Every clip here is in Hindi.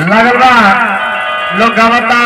लगवा लोग गवता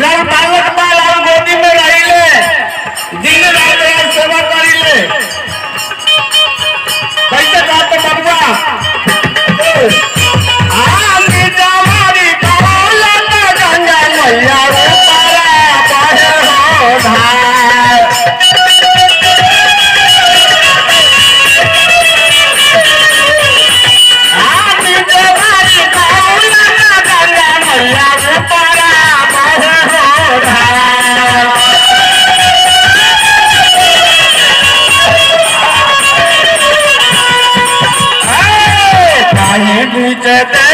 lá Leva para काहे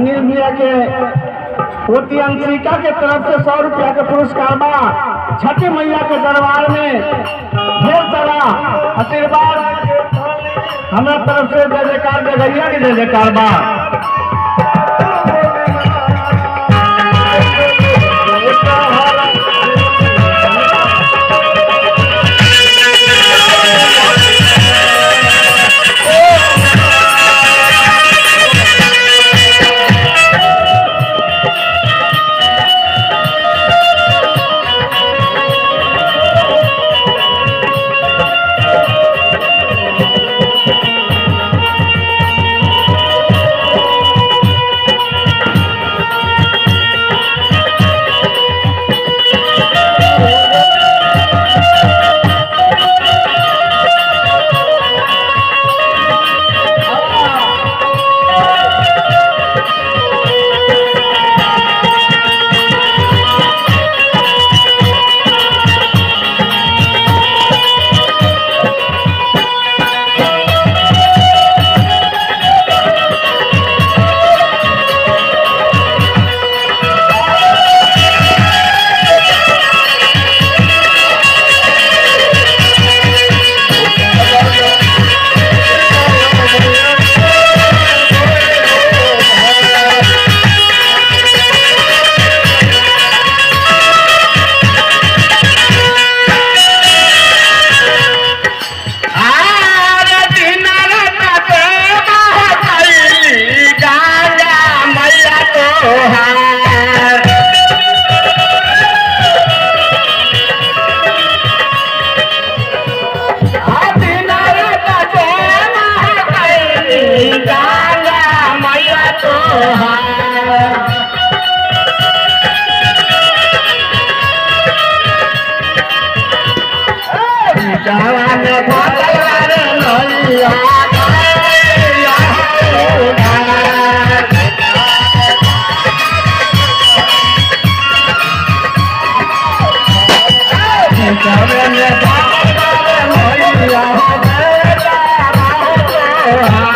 अनिल भैया के पोती अंशिका के तरफ़ से सौ रुपया के पुरस्कार बा। छठी मैया के दरबार में ढेर सारा आशीर्वाद। हमारे तरफ़ से जय जयकार जगैया के जय जयकार बा। Right.